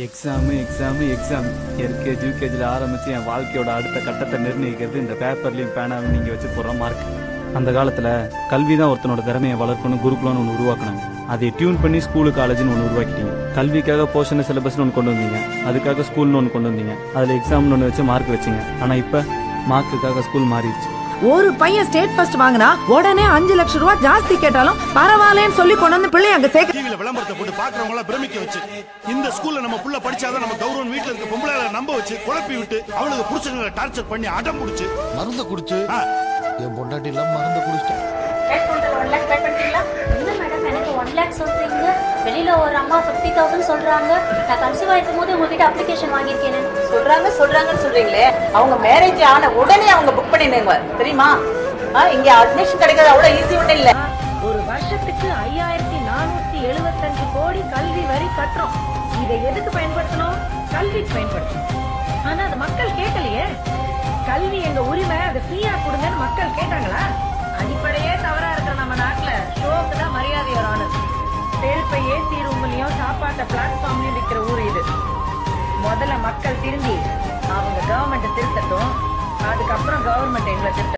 Exam exam exam LKG யூகேஜியில் ஆரம்பித்து என் வாழ்க்கையோட அடுத்த கட்டத்தை நிர்ணயிக்கிறது. இந்த பேப்பர்லையும் பேனாவும் நீங்கள் வச்சு போடுற மார்க் அந்த காலத்தில் கல்வி தான் ஒருத்தனோட திறமையை வளர்க்கணும் குருகுலம்னு ஒன்று உருவாக்குனாங்க அதை டியூன் பண்ணி ஸ்கூலு காலேஜ்னு ஒன்று உருவாக்கிட்டீங்க. கல்விக்காக போஷன் சிலபஸ்னு ஒன்று கொண்டு வந்தீங்க. அதுக்காக ஸ்கூல்னு ஒன்று கொண்டு வந்தீங்க. அதில் எக்ஸாம்னு ஒன்று வச்சு மார்க் வச்சிங்க. ஆனால் இப்போ மார்க்குக்காக ஸ்கூல் மாறிடுச்சு. ஒரு பையன் ஸ்டேட் ஃபர்ஸ்ட் வாங்கினா உடனே அஞ்சு லட்சம் ரூபாய் ஜாஸ்தி கேட்டாலும் பரவாயில்லன்னு சொல்லி கொண்டு வந்து பிள்ளை அங்க சேர்க்க டிவில விளம்பரத்தை போட்டு பாக்குறவங்க எல்லாம் பிரமிக்க வச்சு. இந்த ஸ்கூல்ல நம்ம புள்ள படிச்சாதான் நம்ம கௌரவம் வீட்டுல இருக்க பொம்பளை நம்ப வச்சு குழப்பி விட்டு அவளுக்கு புருஷங்களை டார்ச்சர் பண்ணி அடம் முடிச்சு மருந்த குடிச்சு. ஆ, என் பொண்டாட்டி எல்லாம் மருந்த குடிச்சிட்டேன் ஒரு அம்மா ஃபிஃப்டி தௌசண்ட் சொல்றாங்க. நான் கன்சீவ் ஆயிருக்கும் போது உங்ககிட்ட அப்ளிகேஷன் வாங்கியிருக்கேன் சொல்றாங்க சொல்றாங்கன்னு சொல்றீங்களே. அவங்க மேரேஜ் ஆன உடனே அவங்க புக் பண்ணிடுங்க. தெரியுமா? இங்க அட்மிஷன் கிடைக்கிறது அவ்வளவு ஈஸி ஒண்ணும் இல்ல. ஒரு வருஷத்துக்கு ஐயாயிரத்தி நானூத்தி எழுபத்தஞ்சு கோடி கல்வி வரி கட்டுறோம். இதை எதுக்கு பயன்படுத்தணும்? கல்விக்கு பயன்படுத்தணும். ஆனா அது மக்கள் கேட்கலையே. கல்வி எங்க உரிமை அதை ஃப்ரீயா கொடுங்கன்னு மக்கள் கேட்டாங்களா? ரூம்லயும் பிளாட்ஃபார்ம்லயும் விற்கிற ஊர் இது. முதல்ல மக்கள் திரும்பி அவங்க கவர்மெண்ட் திருத்தட்டும். அதுக்கப்புறம் கவர்மெண்ட் எங்களை திருத்த